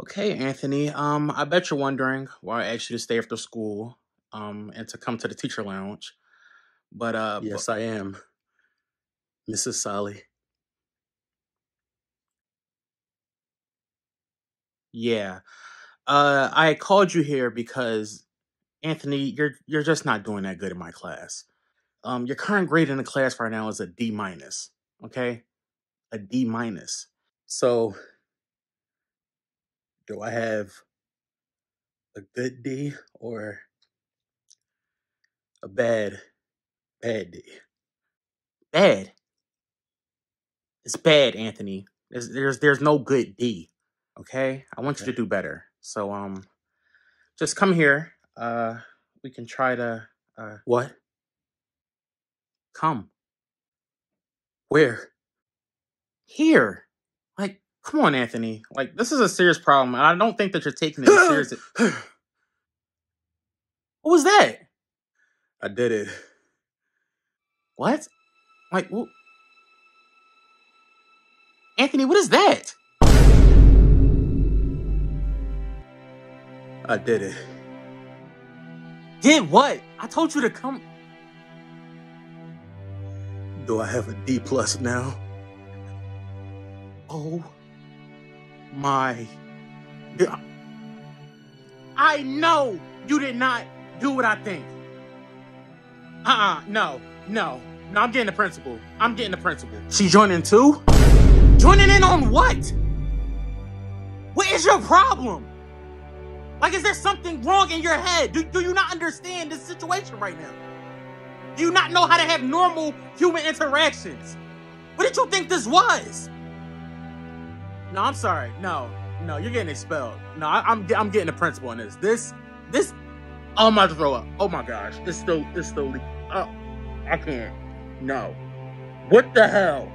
Okay, Anthony. Um, I bet you're wondering why I asked you to stay after school, um, and to come to the teacher lounge. But uh, Yes, I am, Mrs. Solly. yeah, uh, I called you here because Anthony, you're you're just not doing that good in my class. Um, your current grade in the class right now is a D minus. Okay, a D minus. So, do I have a good D or a bad, bad D? Bad. It's bad, Anthony. There's there's there's no good D. Okay, I want you to do better. So um, just come here. Uh, we can try to uh What? come Where? here. Come on, Anthony. Like, this is a serious problem, and I don't think that you're taking it seriously. serious. What was that? I did it. What? Like, wh- Anthony, what is that? I did it. Did what? I told you to come. Do I have a D plus now? Oh my God. I know you did not do what I think. Uh uh no, no, no, I'm getting the principal. I'm getting the principal. She joining too? Joining in on what? What is your problem? Like, is there something wrong in your head? Do, do you not understand this situation right now? Do you not know how to have normal human interactions? What did you think this was? No, I'm sorry. No, no, you're getting expelled. No, I, I'm I'm getting the principal on this. This this. Oh, to throw up. Oh my gosh, it's still it's still. Oh, I can't. No. What the hell?